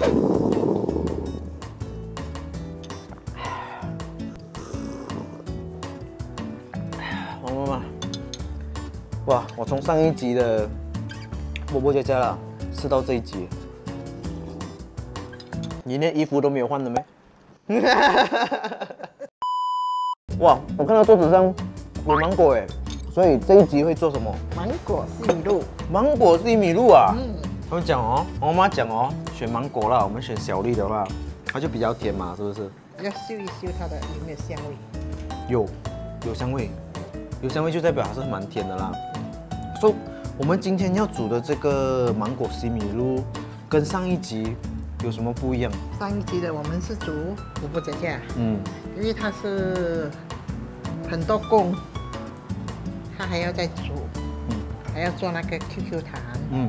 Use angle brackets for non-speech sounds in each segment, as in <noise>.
<sighs> 王妈妈，哇！我从上一集的波波家家啦吃到这一集，你连衣服都没有换的没？<laughs> 哇！我看到桌子上有芒果哎，所以这一集会做什么？芒果西米露。芒果西米露啊？嗯，他们讲哦，我妈讲哦，选芒果啦，我们选小粒的话，它就比较甜嘛，是不是？要嗅一嗅它的有没有香味。有，有香味，有香味就代表它是蛮甜的啦。所以我们今天要煮的这个芒果西米露，跟上一集有什么不一样？上一集的我们是煮萝卜夹夹，嗯，因为它是很多工，它还要再煮，嗯还要做那个 QQ 糖。嗯，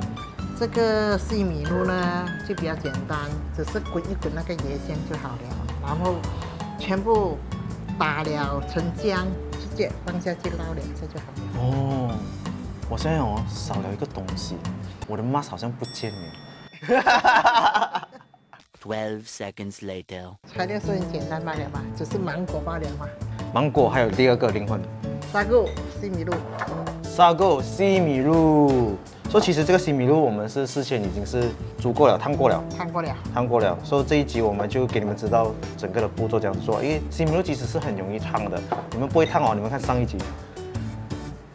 这个西米露呢就比较简单，只是滚一滚那个椰浆就好了，然后全部打了成浆，直接放下去捞两下就好了。哦，我现在哦少了一个东西，我的 mask 好像不见了。<laughs> Twelve seconds later. 材料是很简单罢了嘛，只是芒果罢了嘛。芒果还有第二个灵魂，沙狗西米露，沙狗西米露。说其实这个西米露我们是事先已经是煮过了、烫过了。烫过了。烫过了，所以这一集我们就给你们知道整个的步骤这样子做。因为西米露其实是很容易烫的，你们不会烫哦。你们看上一集，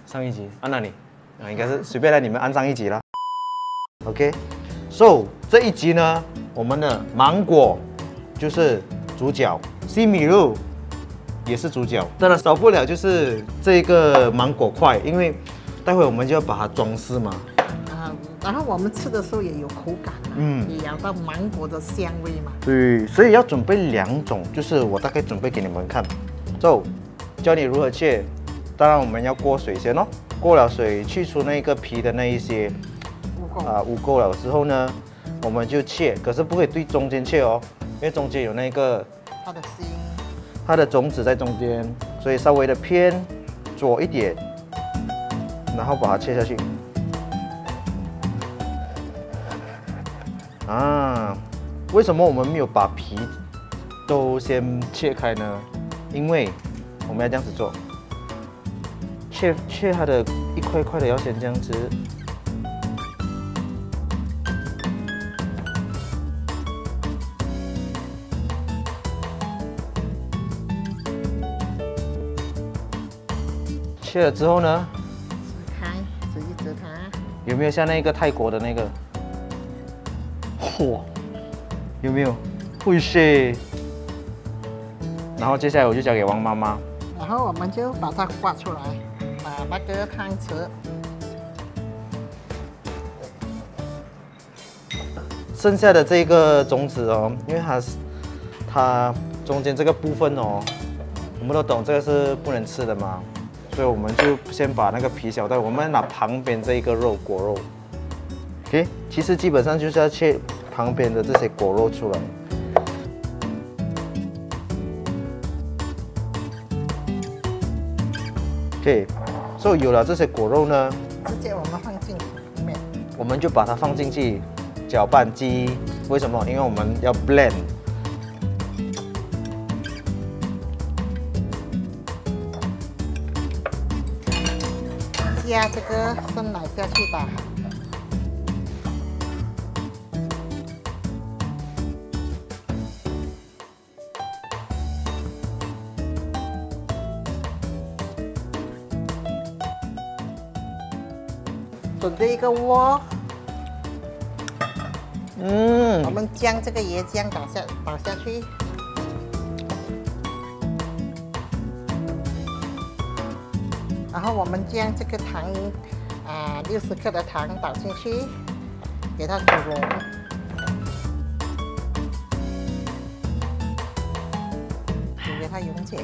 上一集按那里？啊，应该是随便来你们按上一集啦。OK，so、这一集呢，我们的芒果就是主角，西米露也是主角，当然少不了就是这个芒果块，因为待会我们就要把它装饰嘛。啊，然后我们吃的时候也有口感嘛，嗯也咬到芒果的香味嘛。对，所以要准备两种，就是我大概准备给你们看。就教你如何切，当然我们要过水先哦。过了水，去除那个皮的那一些污垢啊污垢了之后呢，我们就切，可是不可以对中间切哦，因为中间有那个它的心，它的种子在中间，所以稍微的偏左一点，然后把它切下去。啊，为什么我们没有把皮都先切开呢？因为我们要这样子做，切切它的一块一块的，要先这样子。切了之后呢，撕开，指一折它，有没有像那个泰国的那个？嚯，有没有？会是。然后接下来我就交给王妈妈。然后我们就把它刮出来，把那个汤匙剩下的这个种子哦，因为它是它中间这个部分哦，我们都懂这个是不能吃的嘛，所以我们就先把那个皮削掉，我们拿旁边这一个肉果肉。其实基本上就是要切旁边的这些果肉出来。OK，所以有了这些果肉呢，直接我们放进里面，我们就把它放进去搅拌机。为什么？因为我们要 blend。加这个酸奶下去吧。准备一个锅，我嗯，们将这个椰浆倒下倒下去，然后我们将这个糖啊六十克的糖倒进去，给它煮给它溶解，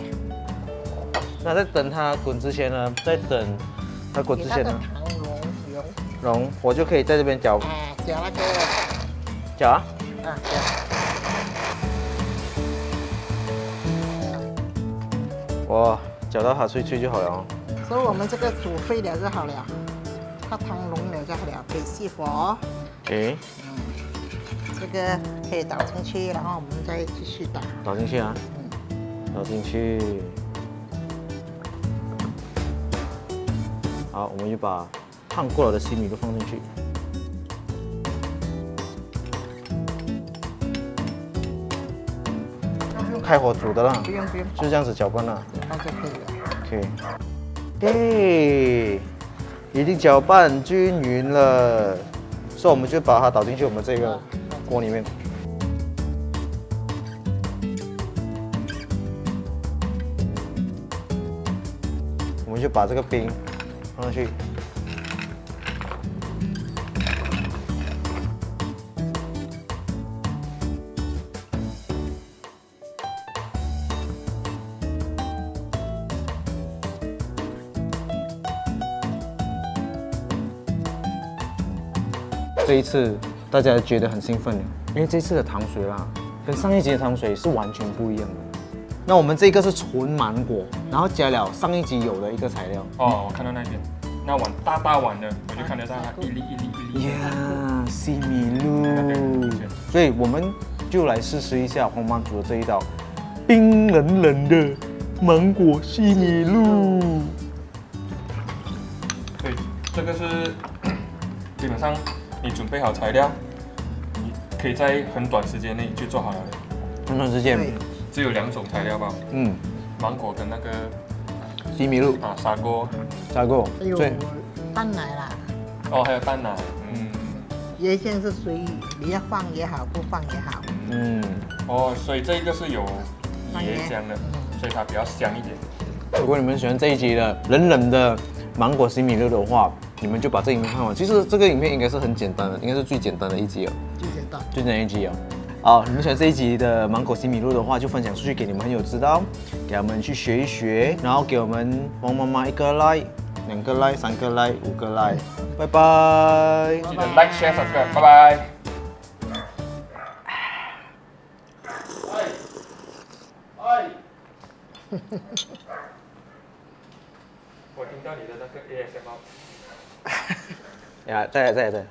那在等它滚之前呢，在等它滚之前呢，糖溶溶溶我就可以在这边搅啊，搅那个搅啊。啊搅。哇，搅到它脆脆就好了哦。所以我们这个煮沸了就好了，它汤溶了就好了，可以熄火。OK，这个可以倒进去，然后我们再继续打。倒进去啊，嗯倒进去。好，我们就把烫过了的西米露放进去。开火煮的啦，不用不用，就这样子搅拌啦。这样就可以了。OK，诶，已经搅拌均匀了，所以我们就把它倒进去我们这个锅里面。我们就把这个冰放上去。这一次大家觉得很兴奋，因为这次的糖水啦，跟上一集的糖水是完全不一样的。那我们这个是纯芒果，然后加了上一集有的一个材料。哦，我看到那边，那碗大大碗的，我就看得到它一粒一粒一粒。呀，西米露对，所以我们就来试试一下黄妈煮的这一道冰冷冷的芒果西米露。对，这个是基本上你准备好材料，你可以在很短时间内就做好了。很。短短时间，只有两种材料吧，嗯，芒果跟那个西米露。啊砂锅，砂锅，还有蛋奶啦，哦还有蛋奶，嗯，椰馅是随意，你要放也好，不放也好。嗯，哦，所以这个是有椰香的，所以它比较香一点。如果你们喜欢这一集的冷冷的芒果西米露的话，你们就把这影片看完。其实这个影片应该是很简单的，应该是最简单的一集了，最简单。最简单一集哦。好，你们喜欢这一集的芒果西米露的话，就分享出去给你们朋友知道，给他们去学一学，然后给我们王妈妈一个 like，两个 like，三个 like，五个 like，拜拜。记得 like share subscribe，拜拜。<laughs> 我听到你的那个 ASMR。<laughs> 哎呀，在，在，在。